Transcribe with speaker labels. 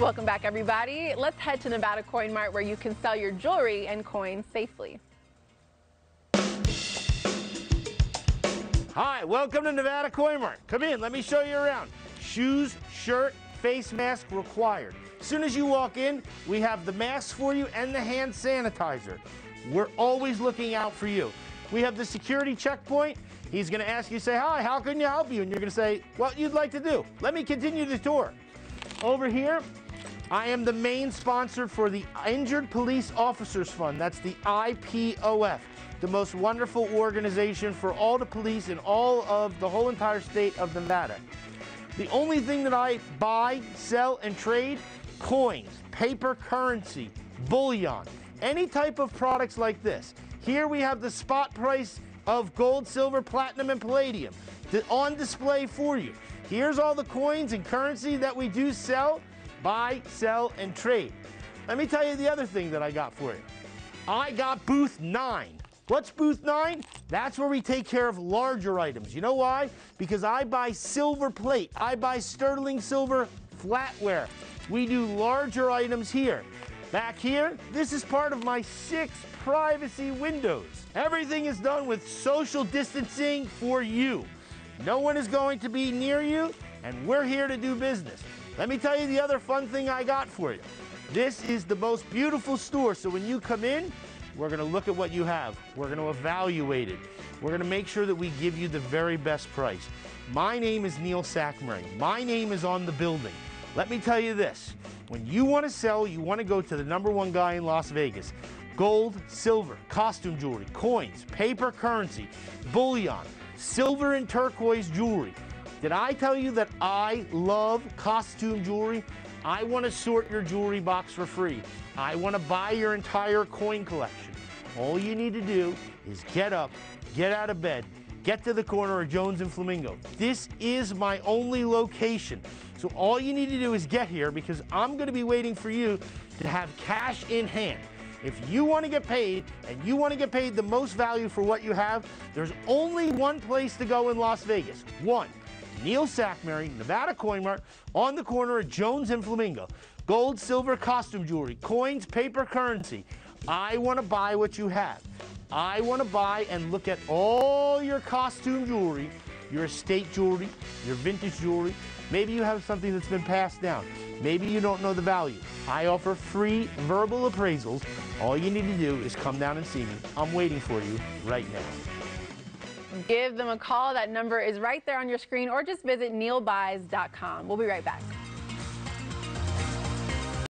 Speaker 1: Welcome back, everybody. Let's head to Nevada Coin Mart where you can sell your jewelry and coins safely.
Speaker 2: Hi, welcome to Nevada Coin Mart. Come in, let me show you around. Shoes, shirt, face mask required. As soon as you walk in, we have the mask for you and the hand sanitizer. We're always looking out for you. We have the security checkpoint. He's going to ask you, say, hi, how can you help you? And you're going to say, what you'd like to do. Let me continue the tour. Over here, I am the main sponsor for the Injured Police Officers Fund. That's the IPOF, the most wonderful organization for all the police in all of the whole entire state of Nevada. The only thing that I buy, sell, and trade, coins, paper currency, bullion, any type of products like this. Here we have the spot price of gold, silver, platinum, and palladium on display for you. Here's all the coins and currency that we do sell, buy, sell, and trade. Let me tell you the other thing that I got for you. I got booth nine. What's booth nine? That's where we take care of larger items. You know why? Because I buy silver plate. I buy sterling silver flatware. We do larger items here. Back here, this is part of my six privacy windows. Everything is done with social distancing for you. No one is going to be near you, and we're here to do business. Let me tell you the other fun thing I got for you. This is the most beautiful store, so when you come in, we're to look at what you have. We're to evaluate it. We're to make sure that we give you the very best price. My name is Neil Sackmary. My name is on the building. Let me tell you this. When you want to sell, you want to go to the number one guy in Las Vegas. Gold, silver, costume jewelry, coins, paper currency, bullion, silver and turquoise jewelry. Did I tell you that I love costume jewelry? I want to sort your jewelry box for free. I want to buy your entire coin collection. All you need to do is get up, get out of bed, get to the corner of Jones and Flamingo. This is my only location. So all you need to do is get here because I'm going to be waiting for you to have cash in hand. If you want to get paid and you want to get paid the most value for what you have, there's only one place to go in Las Vegas. One. Neil Sackmary, Nevada Coin Mart, on the corner of Jones and Flamingo. Gold, silver, costume jewelry, coins, paper currency. I want to buy what you have. I want to buy and look at all your costume jewelry, your estate jewelry, your vintage jewelry. Maybe you have something that's been passed down. Maybe you don't know the value. I offer free verbal appraisals. All you need to do is come down and see me. I'm waiting for you right now.
Speaker 1: Give them a call. That number is right there on your screen or just visit neilbuys.com. We'll be right back.